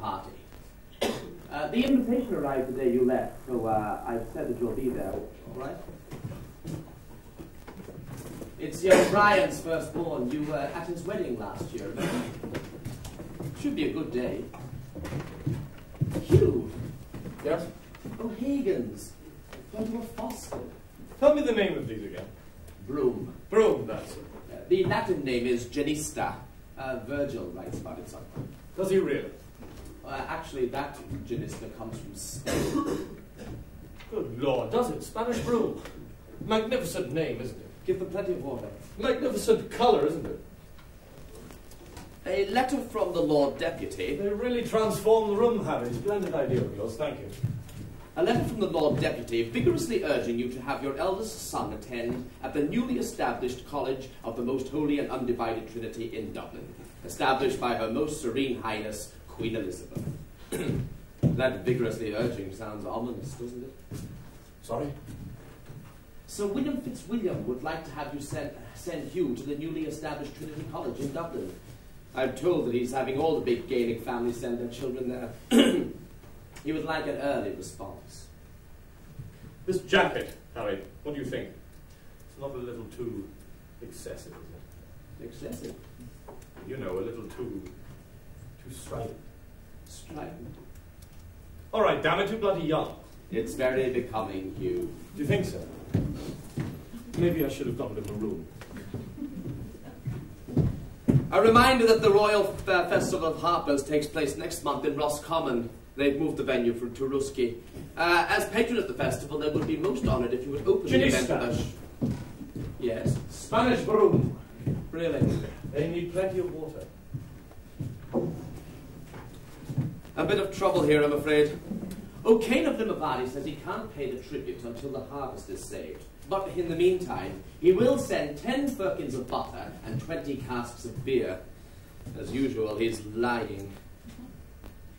party. Uh, the invitation arrived the day you left, so uh, I've said that you'll be there. All right? It's young Brian's firstborn. You were at his wedding last year, remember? Should be a good day. Hugh. Yes? O'Hagan's. When you were. Tell me the name of these again. Broom. Broom, that's it. Uh, the Latin name is Genista. Uh, Virgil writes about it somewhere. Does he really? Uh, actually, that Genista comes from Spain. Good Lord, does it? Spanish broom. Magnificent name, isn't it? Give them plenty of water. Magnificent colour, isn't it? A letter from the Lord Deputy. They really transform the room, Harry. Splendid idea of yours, thank you. A letter from the Lord Deputy vigorously urging you to have your eldest son attend at the newly established College of the Most Holy and Undivided Trinity in Dublin, established by Her Most Serene Highness Queen Elizabeth. that vigorously urging sounds ominous, doesn't it? Sorry? Sir William Fitzwilliam would like to have you send, send Hugh to the newly established Trinity College in Dublin. I'm told that he's having all the big Gaelic families send their children there. he would like an early response. This jacket, Harry, what do you think? It's not a little too excessive, is it? Excessive. You know, a little too... too strident. Strident. All right, damn it, too bloody young. It's very becoming, Hugh. Do you think so? Maybe I should have gone to maroon. A reminder that the Royal uh, Festival of Harpers takes place next month in Roscommon. They've moved the venue from Turuski. Uh, as patron of the festival, they would be most honoured if you would open the event with a... sh- Yes, Spanish broom. really. They need plenty of water. A bit of trouble here, I'm afraid. O'Kane of Limavady says he can't pay the tribute until the harvest is saved. But in the meantime, he will send 10 firkins of butter and 20 casks of beer. As usual, he's lying.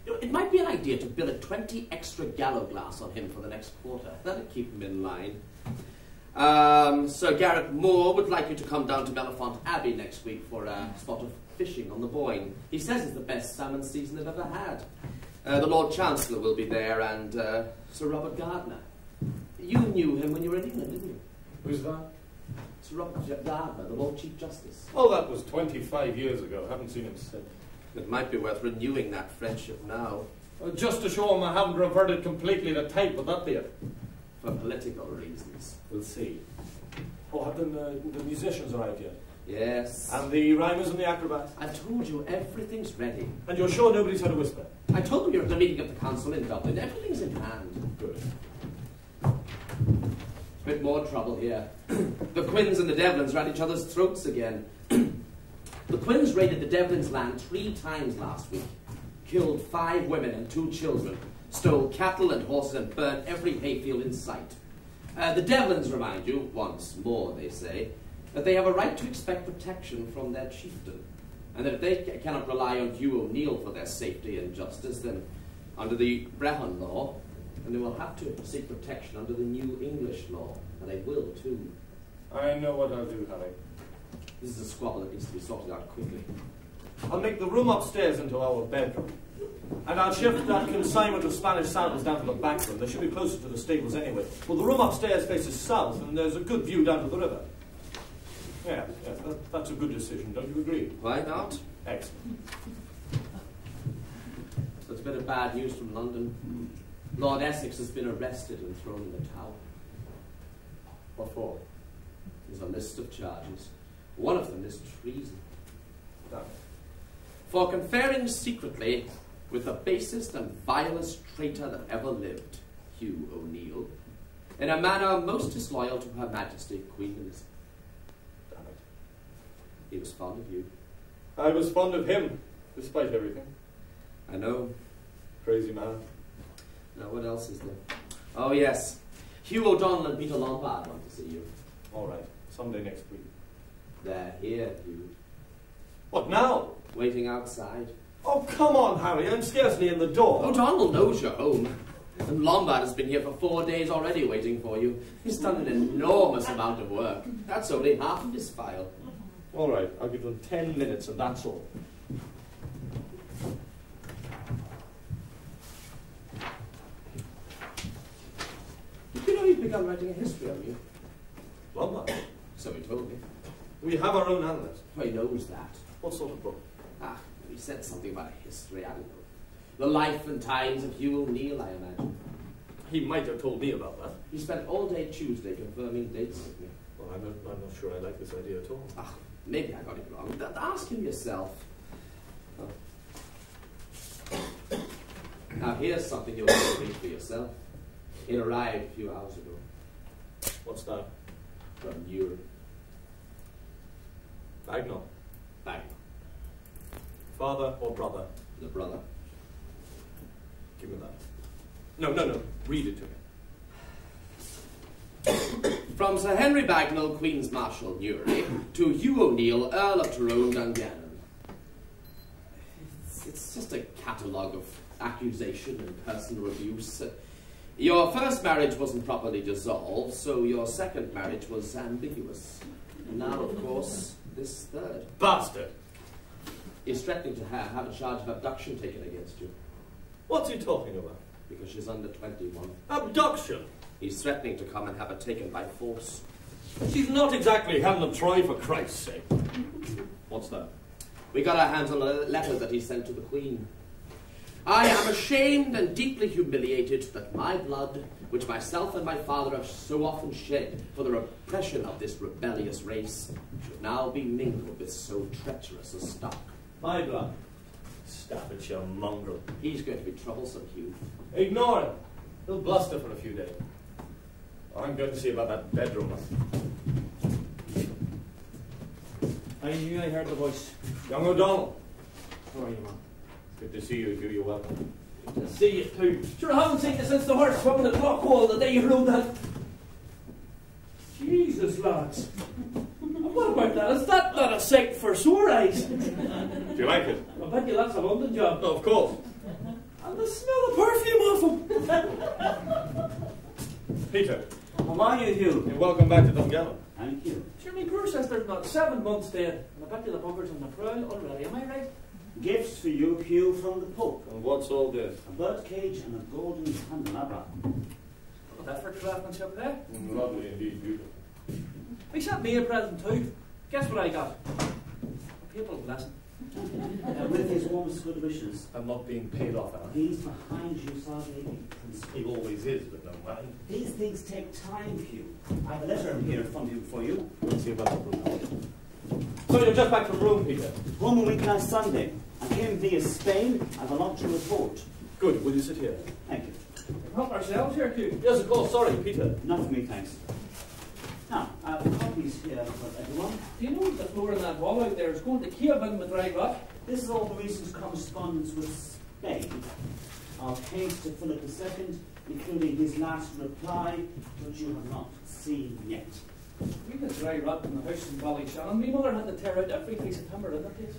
It might be an idea to bill a 20 extra gallowglass on him for the next quarter. That'd keep him in line. Um, Sir Garrett Moore would like you to come down to Mellifont Abbey next week for a spot of fishing on the Boyne. He says it's the best salmon season they've ever had. Uh, the Lord Chancellor will be there and uh, Sir Robert Gardiner. You knew him when you were in England, didn't you? Who's that? Sir Robert Gardiner, the Lord Chief Justice. Oh, that was 25 years ago. I haven't seen him since. It might be worth renewing that friendship now Uh, just to show him I haven't reverted completely to type, would that be it? for political reasons. We'll see. Oh, have the, uh, the musicians arrived yet? Yes. And the rhymers and the acrobats? I've told you everything's ready. And you're sure nobody's heard a whisper? I told them you're at the meeting of the council in Dublin. Everything's in hand. Good. Bit more trouble here. the Quins and the Devlins are at each other's throats again. the Quins raided the Devlins' land three times last week, killed five women and two children, stole cattle and horses, and burnt every hayfield in sight. Uh, the Devlins remind you, once more they say, that they have a right to expect protection from their chieftain, and that if they ca- cannot rely on Hugh O'Neill for their safety and justice, then under the Brehon law, then they will have to seek protection under the new English law, and they will too. I know what I'll do, Harry. This is a squabble that needs to be sorted out quickly. I'll make the room upstairs into our bedroom. And I'll shift that consignment of Spanish saddles down to the back room. They should be closer to the stables anyway. Well, the room upstairs faces south, and there's a good view down to the river. Yeah, yeah that, that's a good decision, don't you agree? Why not? Excellent. So it's a bit of bad news from London. Lord Essex has been arrested and thrown in the Tower. What for? There's a list of charges. One of them is treason. It. For conferring secretly with the basest and vilest traitor that ever lived, Hugh O'Neill, in a manner most disloyal to Her Majesty Queen Elizabeth. He was fond of you. I was fond of him, despite everything. I know. Crazy man. Now, what else is there? Oh, yes. Hugh O'Donnell and Peter Lombard want to see you. All right, someday next week. They're here, Hugh, What now? waiting outside. Oh, come on, Harry. I'm scarcely in the door. Oh, O'Donnell knows you're home. And Lombard has been here for four days already waiting for you. He's done an enormous amount of work. That's only half of his file. All right, I'll give them 10 minutes and that's all. You can only begun writing a history, haven't you? Well, so he told me. We have our own annalist. Well, he knows that. What sort of book? Ah, he said something about a history, I don't know. The life and times of Hugh O'Neill, I imagine. He might have told me about that. He spent all day Tuesday confirming dates with me. Well, I'm not, I'm not sure I like this idea at all. Ah, maybe I got it wrong. But ask him yourself. Now, here's something you'll to read for yourself. It arrived a few hours ago What's that? from Europe. Bagnall. Bang. Father or brother? The brother. Give me that. No, no, no. Read it to me. From Sir Henry Bagnall, Queen's Marshal, Newry, to Hugh O'Neill, Earl of Tyrone, Dungannon. It's, it's just a catalogue of accusation and personal abuse. Your first marriage wasn't properly dissolved, so your second marriage was ambiguous. And now, of course, this third. Bastard! Is threatening to ha- have a charge of abduction taken against you What's he talking about? because she's under 21. Abduction! He's threatening to come and have her taken by force. She's not exactly Helen of Troy, for Christ's sake. What's that? We got our hands on a letter that he sent to the Queen. I am ashamed and deeply humiliated that my blood, which myself and my father have so often shed for the repression of this rebellious race, should now be mingled with so treacherous a stock. My blood. It, you mongrel. He's going to be troublesome, Hugh. Ignore him. He'll bluster for a few days. I'm going to see about that bedroom. I knew I heard the voice. Young O'Donnell. How are you, man? Good to see you. Give you welcome. Good to see you too. Sure, I haven't seen you since the horse swung the clock hole the day you rode that. Jesus, lads. And what about that? Is that not a sight for sore eyes? Do you like it? I bet you that's a London job. Oh, of course. And the smell of perfume off him. Peter, How are you, Hugh? you're welcome back to Dungannon. Thank you. Sure, me poor sister's not seven months dead. And I bet you the bugger's on the prowl already. Am I right? Gifts for you, Hugh, from the Pope. And what's all this? A birdcage and a golden candelabra. What effort craftsmanship there? Mm, lovely indeed, beautiful. He sent me a present too. Guess what I got? A papal blessing. Uh, with his warmest good wishes. I'm not being paid off, Alan. He's behind you, sadly. He always is, but no mind. These things take time, Hugh. I have a letter here from him for you. Let's see about the room. So you're just back from Rome, Peter? Home a week last Sunday. I came via Spain. I have a lot to report. Good. Will you sit here? Thank you. Help ourselves here too. Yes, of course. Sorry, Peter. Not for me, thanks. Now, I have copies everyone. Do you know the floor in that wall out there is going to cave in with dry rot? This is all the recent correspondence with Spain. Our case to Philip II, including his last reply, which you have not seen yet. We had dry rot in the house in Ballyshannon. My mother had to tear out every piece of timber in the place.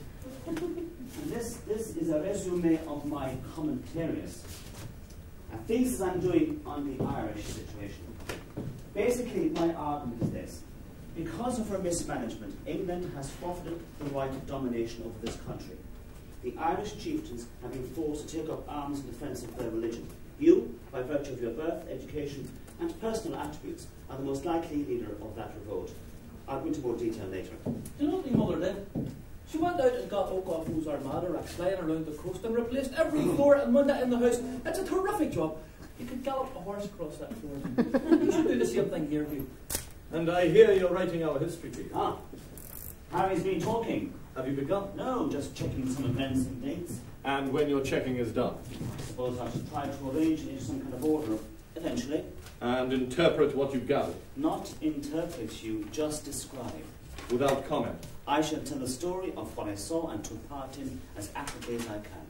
And this, this is a resume of my commentaries. A thesis I'm doing on the Irish situation. Basically, my argument is. Because of her mismanagement, England has forfeited the right of domination over this country. The Irish chieftains have been forced to take up arms in defence of their religion. You, by virtue of your birth, education, and personal attributes, are the most likely leader of that revolt. I'll go into more detail later. Do you know what my mother did? She went out and got Okafu's Armada racks flying around the coast and replaced every floor and window in the house. It's a terrific job. You could gallop a horse across that floor. you should do the same thing here, Hugh. And I hear you're writing our history, Peter. Ah, Harry's been talking. Have you begun? No, just checking some events and dates. And when your checking is done? I suppose I should try to arrange it into some kind of order eventually. And interpret what you've gathered, Not interpret you, just describe. without comment. I shall tell the story of what I saw and took part in as accurately as I can.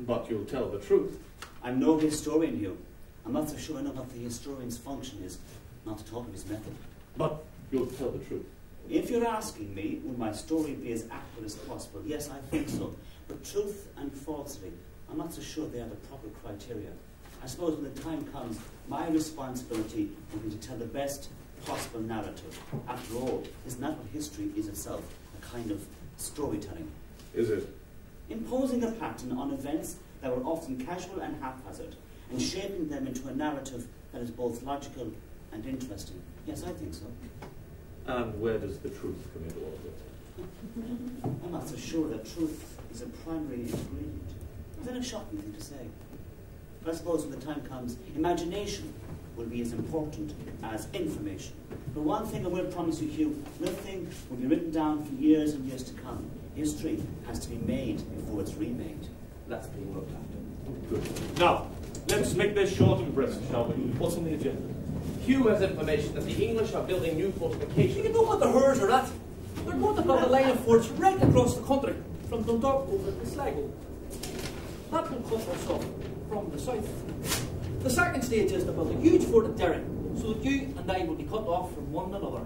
But you'll tell the truth. I'm no historian, Hugh. I'm not so sure enough what the historian's function is, not to talk of his method. But you'll tell the truth. If you're asking me, will my story be as accurate as possible? Yes, I think so. But truth and falsity, I'm not so sure they are the proper criteria. I suppose when the time comes, my responsibility will be to tell the best possible narrative. After all, isn't that what history is itself? A kind of storytelling. Is it? Imposing a pattern on events that were often casual and haphazard, and shaping them into a narrative that is both logical and interesting. Yes, I think so. And where does the truth come into all this? I'm not so sure that truth is a primary ingredient. Is that a shocking thing to say? But I suppose when the time comes, imagination will be as important as information. But one thing I will promise you, Hugh, nothing will be written down for years and years to come. History has to be made before it's remade. That's being looked after. Good. Now, let's make this short and brisk, shall we? What's on the agenda? Hugh has information that the English are building new fortifications. You know what the hers are at? They're going to build a line of forts right across the country, from Dundalk over to Sligo. That will cut us off from the south. The second stage is to build a huge fort at Derry, so that you and I will be cut off from one another.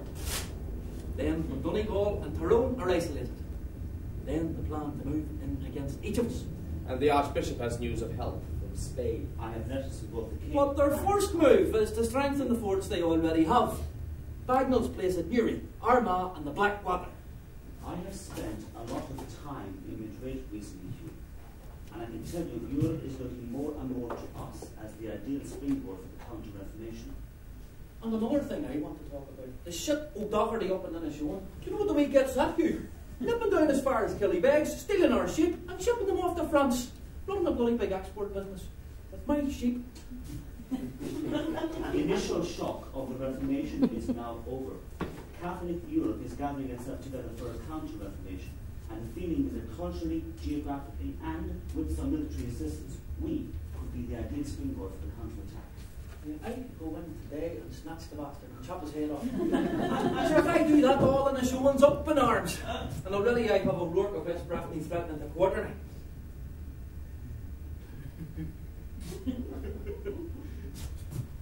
Then when Donegal and Tyrone are isolated, then the plan to move in against each of us. And the Archbishop has news of help from Spain. I have letters of both the king. But their first move is to strengthen the forts they already have. Bagnall's place at Newry, Armagh and the Blackwater. I have spent a lot of time in Madrid recently, Hugh, and I can tell you, Europe is looking more and more to us as the ideal springboard for the Counter-Reformation. And another thing I want to talk about, the shit O'Doherty up in Inishowen. Do you know what the way gets that you? Nipping down as far as Killybegs, stealing our sheep and shipping them off to France. Running a bloody big export business. With my sheep. The initial shock of the Reformation is now over. Catholic Europe is gathering itself together for a counter-Reformation, and the feeling is that culturally, geographically, and with some military assistance, we could be the ideal springboard for the counter-attack. I could go in today and snatch the bastard and chop his head off. sure, if I do that, all Inishowen's up in arms. And already I have O'Rourke of West Breffni threatening the quarter me.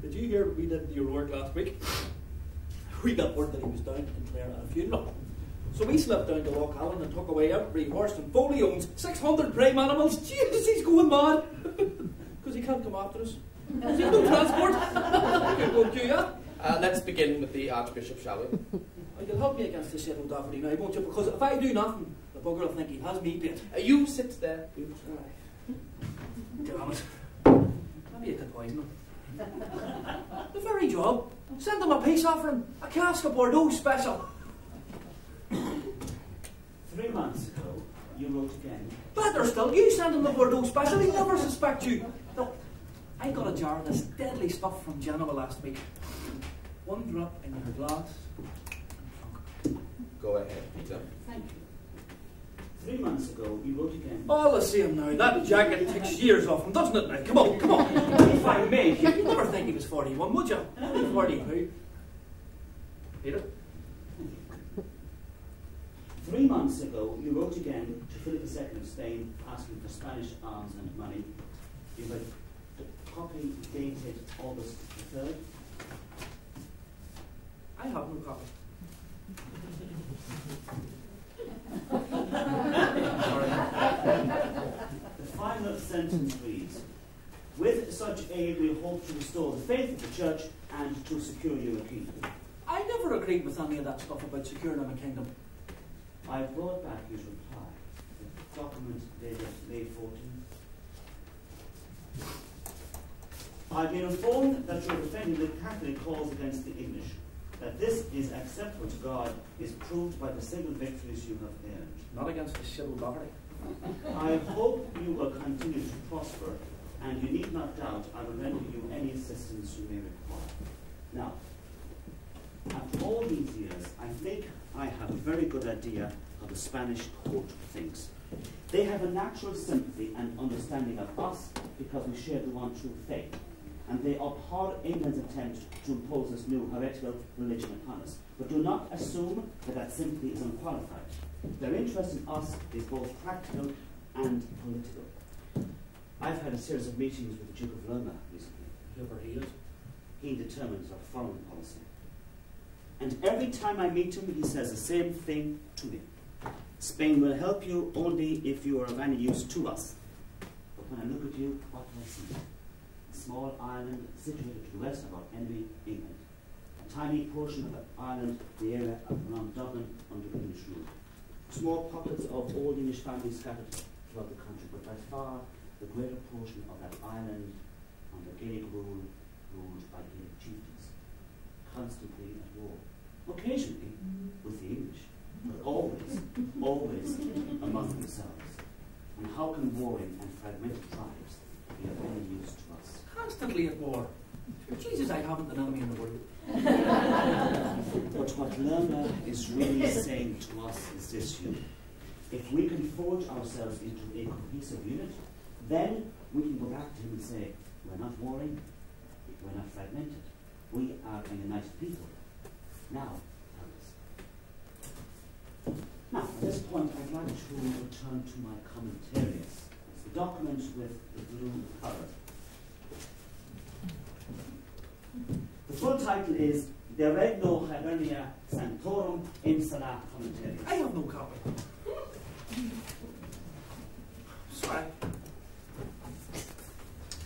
Did you hear we did your Rourke last week? We got word that he was down in Clare at a funeral. So we slipped down to Lough Allen and took away every horse and Foley owns 600 prime animals. Jesus, he's going mad. Because he can't come after us. There's no transport. You won't do that. Uh, let's begin with the Archbishop, shall we? Oh, You'll help me against this shit O'Doherty now, won't you? Because if I do nothing, the bugger will think he has me beat. Uh, you sit there. Damn it. Maybe you could poison him. The very job. Send him a peace offering. A cask of Bordeaux oh, special. Three months ago, you wrote again, Better still, you send him the Bordeaux oh, special. He'll never suspect you. Look, I got a jar of this deadly stuff from Genoa last week. One drop in your glass. Go ahead, Peter. Thank you. Three months ago, you wrote again, All the same now, that jacket takes years off him, doesn't it now? Come on, come on. If I may, You'd never think he was 41, would you? Only 42. Peter? Three months ago, you wrote again to Philip II of Spain asking for Spanish arms and money. You had a copy dated August the 3rd. I have no copy. The final sentence reads, With such aid we hope to restore the faith of the Church and to secure your kingdom. I never agreed with any of that stuff about securing a kingdom. I brought back his reply, the document dated May 14th. I've been informed that you're defending the Catholic cause against the English. That this is acceptable to God is proved by the civil victories you have earned. Not against the civil Doherty. I hope you will continue to prosper, and you need not doubt I will render you any assistance you may require. Now, after all these years, I think I have a very good idea how the Spanish court thinks. They have a natural sympathy and understanding of us because we share the one true faith, and they abhor England's attempt to impose this new heretical religion upon us. But do not assume that that sympathy is unqualified. Their interest in us is both practical and political. I've had a series of meetings with the Duke of Lerma recently. Whoever he is. He determines our foreign policy. And every time I meet him, he says the same thing to me. Spain will help you only if you are of any use to us. But when I look at you, what do I see? A small island situated to the west of our enemy, England. A tiny portion of that island, the area around Dublin, under English rule. Small pockets of old English families scattered throughout the country, but by far the greater portion of that island under Gaelic rule ruled by Gaelic chieftains. constantly at war. Occasionally with the English, but always, always among themselves. And how can warring and fragmented tribes be of any use to us? Constantly at war. Jesus, I haven't an enemy in the world. But what Lerma is really saying to us is this, Hugh. If we can forge ourselves into a cohesive unit, then we can go back to him and say, we're not warring, we're not fragmented, we are a united people. Now. Now, at this point, I'd like to return to my commentarius. It's the document with the blue cover. The full title is De Regno Hibernia Sanctorum Insula Commentarius. I have no copy. Sorry.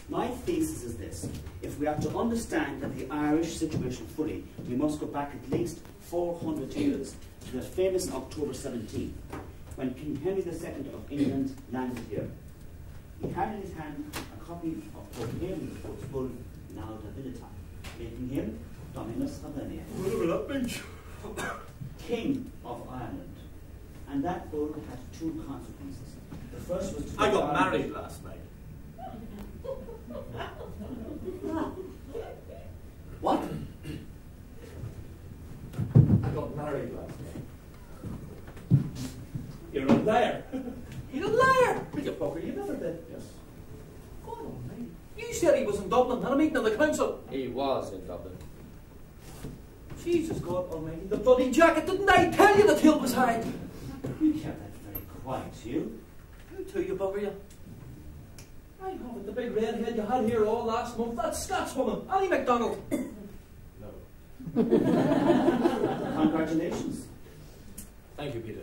My thesis is this. If we are to understand that the Irish situation fully, we must go back at least 400 years to the famous October 17th, when King Henry II of England landed here. He had in his hand a copy of Pope Henry's bull Laudabiliter, making him Dominus Hibernia, Whatever that means. King of Ireland. And that bull had two consequences. The first was to I got Ireland- married last night. What? I got married last night. You're a liar. You're a liar! But you bugger, you never did. Yes. God almighty. You said he was in Dublin at a meeting of the council. He was in Dublin. Jesus God almighty, the bloody jacket, didn't I tell you the tail was high? You kept that very quiet, you. You too, you bugger you. I have it, the big redhead you had here all last month, that Scotswoman, Annie MacDonald. No. Congratulations. Thank you, Peter.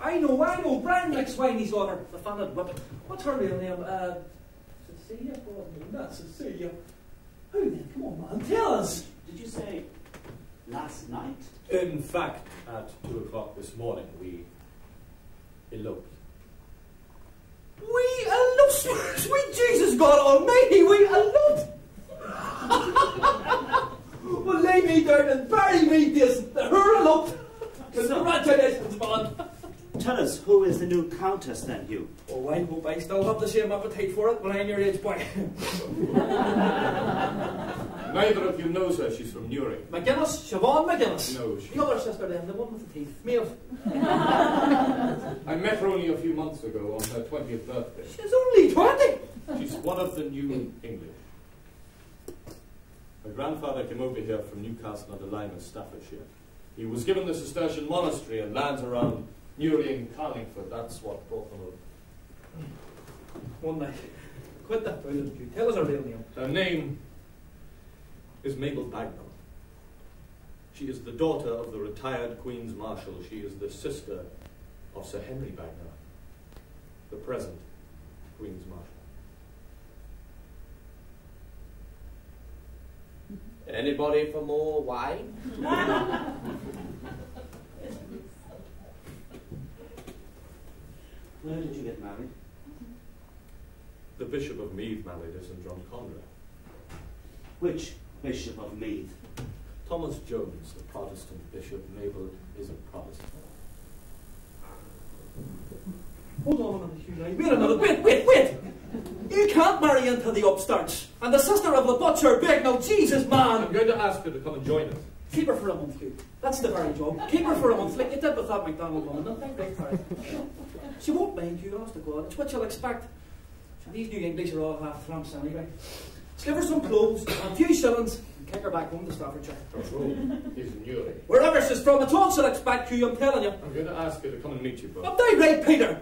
I know, I know, Brian McSwiney's on her, the fan of whippet. What's her real name? Uh, Cecilia? God, no, not Cecilia. Oh, Who then? Come on, man, tell us. Did you say last night? In fact, at two o'clock this morning, we eloped. We eloped, sweet Jesus God Almighty, we eloped. well, lay me down and bury me this, her eloped. Congratulations, man. Tell us, who is the new countess then, Hugh? Oh, I hope I still have the same appetite for it when I'm your age, boy. Neither of you knows her. She's from Newry. McGinnis, Siobhan McGinnis. No, she. The other sister then, the one with the teeth. Maeve. I met her only a few months ago on her 20th birthday. She's only 20. She's one of the new English. Her grandfather came over here from Newcastle under Lyme in Staffordshire. He was given the Cistercian monastery and lands around Newry and Carlingford. That's what brought them over. One night. Quit that brilliant you. Tell us her real name. Her name is Mabel Bagnall. She is the daughter of the retired Queen's Marshal. She is the sister of Sir Henry Bagnall, the present Queen's Marshal. Anybody for more wine? Where did you get married? The Bishop of Meath married us St John Conrad. Which Bishop of Meath? Thomas Jones, the Protestant bishop, Mabel is a Protestant. Hold on a minute, Hugh. now. Wait a minute. Wait, wait, wait. You can't marry into the upstarts. And the sister of the butcher, big now, Jesus, man! I'm going to ask her to come and join us. Keep her for a month, Hugh. That's the very job. Keep her for a month, like you did with that McDonald woman. Don't think right for it. She won't mind you, honest to God. It's what you'll expect. These new English are all half tramps anyway. Let's give her some clothes and a few shillings and kick her back home to Staffordshire. Oh, he's Newry. Wherever she's from, it's all she'll expect, Hugh, I'm telling you. I'm going to ask her to come and meet you both. Am I right, Peter?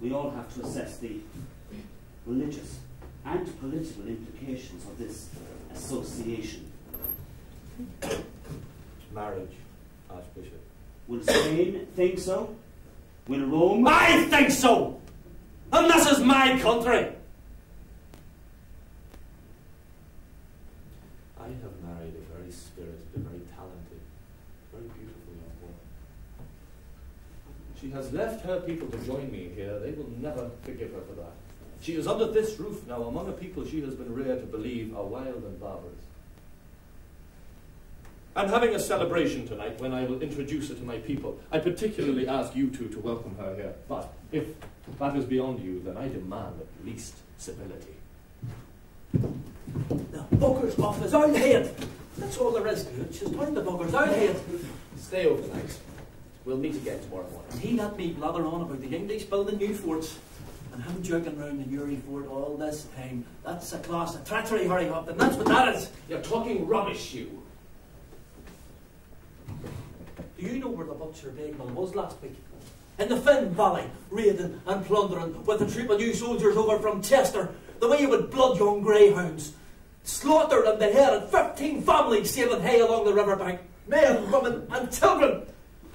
We all have to assess the religious and political implications of this association. Marriage, Archbishop. Will Spain think so? Will Rome? I think so! And this is my country! I have married a very spirited, a very talented, very beautiful young woman. She has left her people to join me here. They will never forgive her for that. She is under this roof now among a people she has been reared to believe are wild and barbarous. I'm having a celebration tonight when I will introduce her to my people. I particularly ask you two to welcome her here. But if that is beyond you, then I demand at least civility. The bugger's off his own head. That's all there is to it. She's turned the bugger's own head. Stay overnight. We'll meet again tomorrow morning. He let me blather on about the English building new forts. And him joking round the Newry fort all this time. That's a class of treachery, Harry Hoveden. That's what that is. You're talking rubbish, you. Do you know where the Butcher Bagnall was last week? In the Finn Valley, raiding and plundering with a troop of new soldiers over from Chester, the way you would blood young greyhounds. Slaughtered and beheaded 15 families sailing hay along the riverbank, men, women, and children.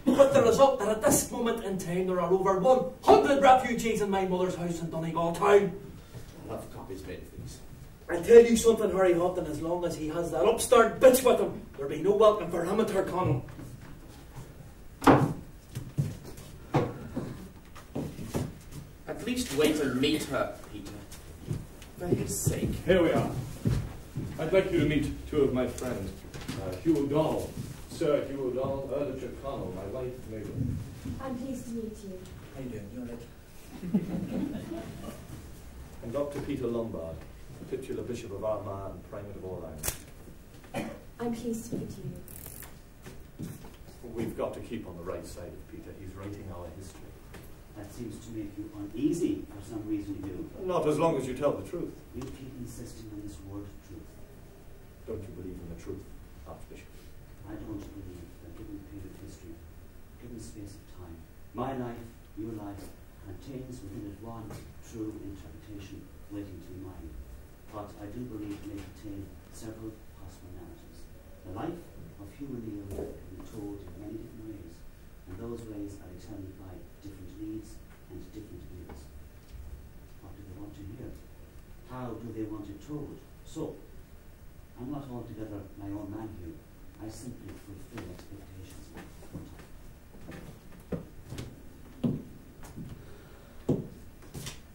With the result that at this moment in time there are over 100 refugees in my mother's house in Donegal town. I'll have copies made of these. I tell you something, Harry Hoveden, as long as he has that upstart bitch with him, there'll be no welcome for him at Tyrconnell. At least wait and meet her, Peter. For his sake. Here we are. I'd like you to meet two of my friends. Uh, Hugh O'Donnell, Sir Hugh O'Donnell, Earl of Tyrconnell, my wife, Mabel. I'm pleased to meet you. How you doing? You alright? And Dr. Peter Lombard, titular Bishop of Armagh and Primate of All Ireland. I'm pleased to meet you. We've got to keep on the right side of Peter. He's writing our history. That seems to make you uneasy for some reason you. Do. Not as long as you tell the truth. You keep insisting on this word truth. Don't you believe in the truth, Archbishop? I don't believe that given the period of history, given the space of time, my life, your life, contains within it one true interpretation waiting to be mine. But I do believe it may contain several possible narratives. The life of Hugh O'Neill can be told in many different ways, and those ways are determined by different needs and different views. What do they want to hear? How do they want it told? So, I'm not altogether my own man here. I simply fulfill expectations.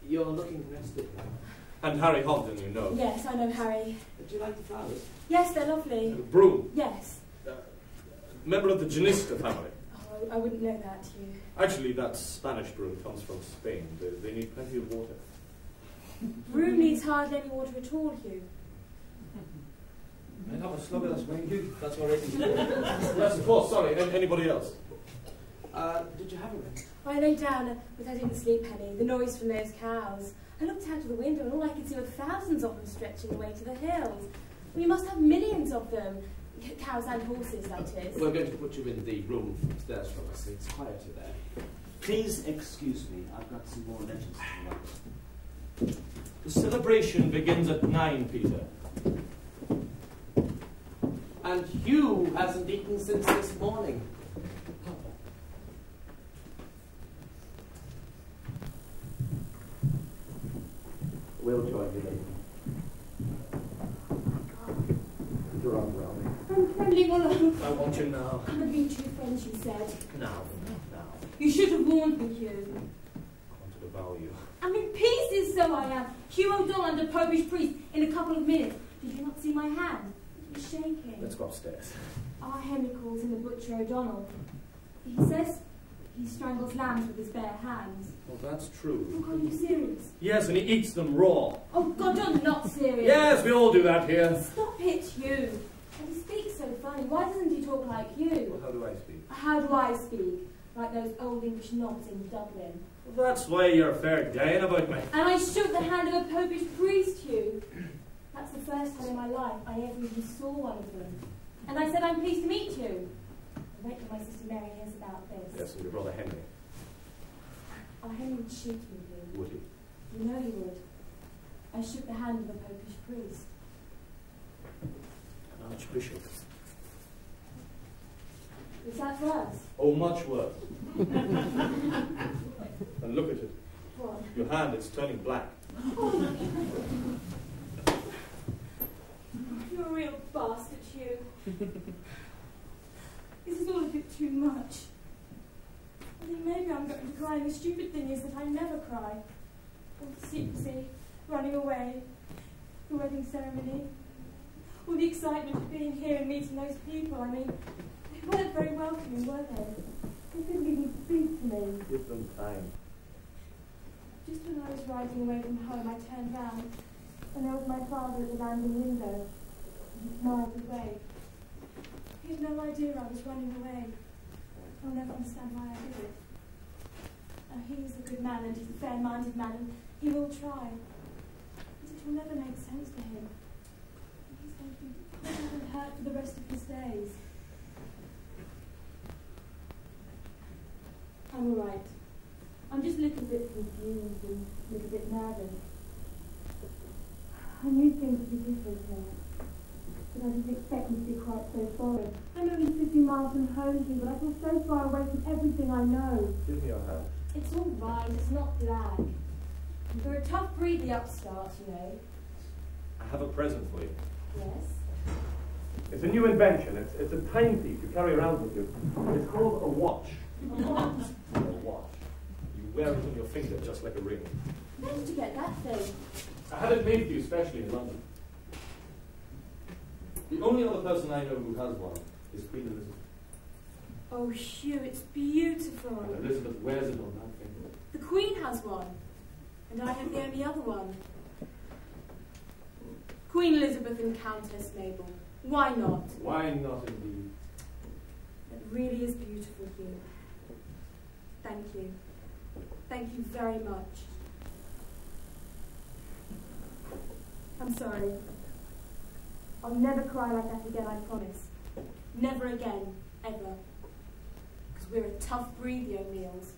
You're looking rested now. And Harry Hoveden, you know. Yes, I know Harry. Do you like the flowers? Yes, they're lovely. Broom, Yes. Uh, member of the Genista family. I wouldn't know that, you. Actually, that Spanish broom comes from Spain. They, they need plenty of water. Broom needs hardly any water at all, Hugh. I'll have a slug of this wine, Hugh. That's all right. yes, of course. Sorry. An- anybody else? Uh, did you have a rest? I lay down but I didn't sleep any. The noise from those cows. I looked out of the window and all I could see were thousands of them stretching away to the hills. We must have millions of them. C- cows and horses, that is. We're going to put you in the room upstairs from us. It's quieter there. Please excuse me, I've got some more letters to write. The celebration begins at nine, Peter. And Hugh hasn't eaten since this morning. We'll join you later. Put your arm around me. I'm all over. I want you now. I'm between two friends, you said. Now. Now. You should have warned me, Hugh. I want to devour you. I'm in pieces, so I am. Hugh O'Donnell and a popish priest in a couple of minutes. Did you not see my hand? It was shaking. Let's go upstairs. Our Henry calls him the butcher O'Donnell. He says he strangles lambs with his bare hands. Well, that's true. Oh, true. are you serious? Yes, and he eats them raw. Oh, God, you're not serious. Yes, we all do that here. Stop it, Hugh. And he speaks so funny. Why doesn't he talk like Well, you? how do I speak? How do I speak? Like those old English knobs in Dublin. Well, that's why you're a fair gaying about me. And I shook the hand of a popish priest, Hugh. That's the first time in my life I ever even saw one of them. And I said, I'm pleased to meet you. I'll wait till my sister Mary hears about this. Yes, and your brother Henry. Oh, Henry would shoot me, Hugh. Would he? You know he would. I shook the hand of a popish priest. An archbishop. Is that worse? Oh, much worse. and look at it. What? Your hand, it's turning black. You're a real bastard, Hugh. this is all a bit too much. I think maybe I'm going to cry, and the stupid thing is that I never cry. All the secrecy, running away, the wedding ceremony. All the excitement of being here and meeting those people. I mean, weren't very welcoming, were they? They couldn't even speak to me. Give them time. Just when I was riding away from home, I turned round, and there was my father at the landing window. He smiled away. He had no idea I was running away. I'll never understand why I did it. Now, he is a good man, and he's a fair-minded man, and he will try. But it will never make sense to him. He's going to be cold and hurt for the rest of his days. I'm all right. I'm just a little bit confused and a little bit nervous. I knew things would be different here, but I didn't expect them to be quite so foreign. I'm only 50 miles from home here, but I feel so far away from everything I know. Give me your hand. It's all right, it's not black. You're a tough breed, the upstart, you know. I have a present for you. Yes. It's a new invention. It's, it's a timepiece you carry around with you. It's called a watch. a watch. You wear it on your finger just like a ring. Where did you get that thing? I had it made for you specially in London. The only other person I know who has one is Queen Elizabeth. Oh, Hugh, it's beautiful. And Elizabeth wears it on that finger. The Queen has one, and I have the only other one. Queen Elizabeth and Countess Mabel. Why not? Why not indeed? It really is beautiful, Hugh. Thank you. Thank you very much. I'm sorry. I'll never cry like that again, I promise. Never again, ever. Because we're a tough breed, the O'Neills.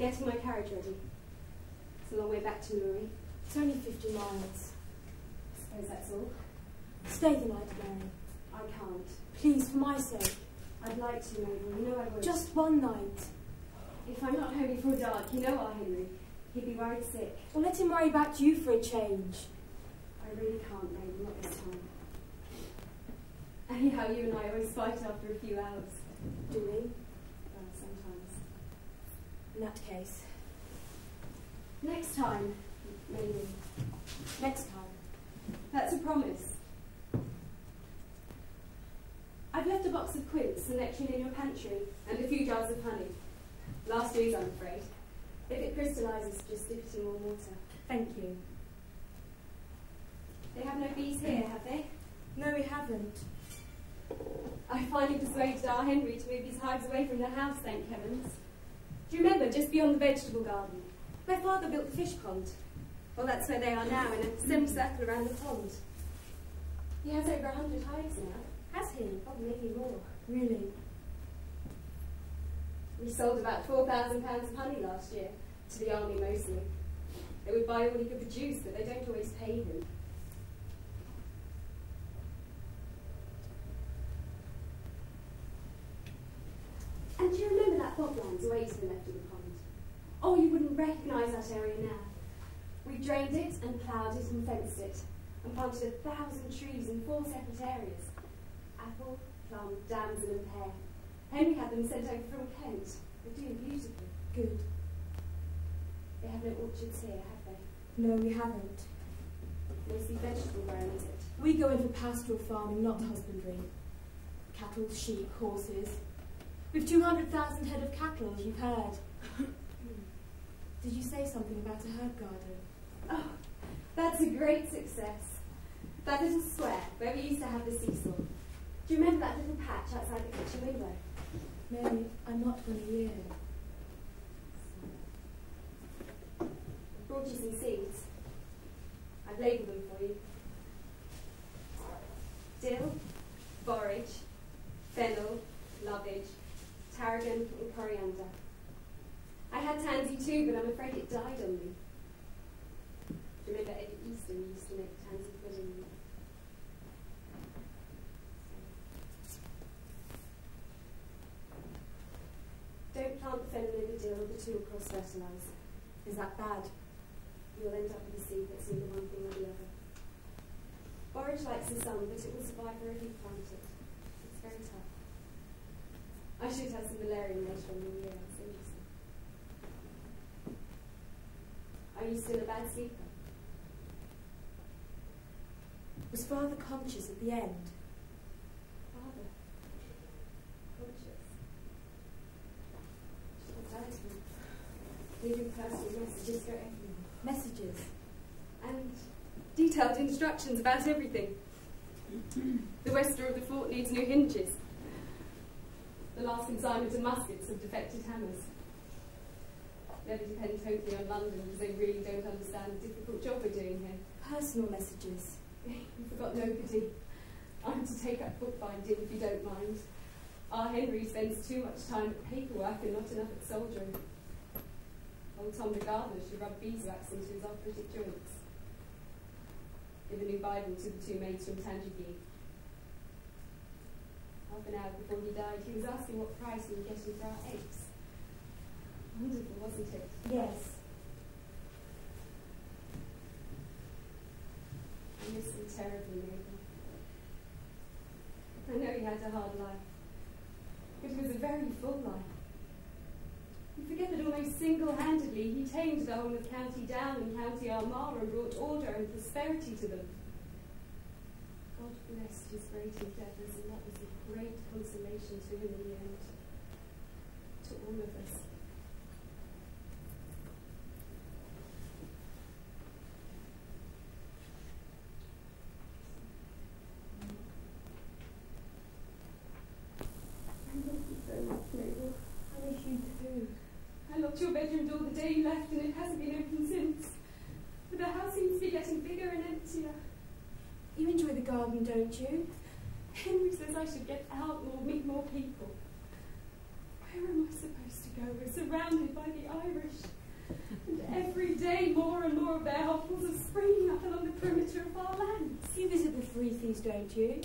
Getting my carriage ready. It's a long way back to Newry. It's only 50 miles. I suppose that's all. Stay the night, Mary. I can't. Please, for my sake. I'd like to, Mabel. You know I would. Just one night. If I'm not home before dark, you know our Henry. He'd be worried sick. Well, let him worry about you for a change. I really can't, Mabel. Not this time. Anyhow, you and I always fight after a few hours. Do we? That case. Next time, maybe. Next time. That's a promise. I've left a box of quince, a nectarine in your pantry, and a few jars of honey. Last week, I'm afraid. If it crystallises, just dip it in warm water. Thank you. They have no bees here, have they? No, we haven't. I finally persuaded our Henry to move his hives away from the house, thank heavens. Do you remember, just beyond the vegetable garden, My father built the fish pond? Well, that's where they are now, in a semicircle around the pond. He has over a hundred hives now. Has he? Oh, maybe more. Really? We sold about £4,000 of honey last year, to the army mostly. They would buy all he could produce, but they don't always pay him. And do you remember boglands away to the left of the pond? Oh, you wouldn't recognise that area now. We drained it and ploughed it and fenced it, and planted a thousand trees in four separate areas. Apple, plum, damson and pear. Henry had them sent over from Kent. They're doing beautifully. Good. They have no orchards here, have they? No, we haven't. Mostly vegetable growing, is it? We go in for pastoral farming, not husbandry. Cattle, sheep, horses. We've 200,000 head of cattle, as you've heard. Did you say something about a herb garden? Oh, that's a great success. That little square where we used to have the seesaw. Do you remember that little patch outside the kitchen window? Mary, I'm not going to year. I brought you some seeds. I've labelled them for you. Dill, borage, fennel, lovage, tarragon and coriander. I had tansy too, but I'm afraid it died on me. Remember Eddie Easton used to make tansy pudding? Don't plant the in the dill, the two will cross-fertilise. Is that bad? You'll end up with a seed that's either one thing or the other. Borage likes the sun, but it will survive wherever you plant it. It's very tough. I should have some valerian later on in the year. It's interesting. Are you still a bad sleeper? Was father conscious at the end? Father. Conscious. What died to him? Leaving personal messages for everyone. Messages? And detailed instructions about everything. the west door of the fort needs new hinges. The last consignment of muskets have defected hammers. They depend totally on London because they really don't understand the difficult job we're doing here. Personal messages? You forgot nobody. I'm to take up bookbinding if you don't mind. Our Henry spends too much time at paperwork and not enough at soldiering. Old Tom the gardener should rub beeswax into his arthritic joints. Give a new Bible to the two maids from Tandragee. Half an hour before he died, he was asking what price we were getting for our eggs. Wonderful, wasn't it? Yes. I miss him terribly, Mabel. I know he had a hard life, but it was a very full life. You forget that almost single-handedly he tamed the whole of County Down and County Armagh and brought order and prosperity to them. God blessed his great endeavours, and that was a great consolation to him in the end, to all of us. I love you so much, Mabel. I miss you too. I locked your bedroom door the day you left, and it hasn't been opened since. But the house seems to be getting bigger and emptier. You enjoy the garden, don't you? I should get out more, meet more people. Where am I supposed to go? We're surrounded by the Irish. And every day more and more of their hovels are springing up along the perimeter of our lands. You visit the Free Thieves, don't you?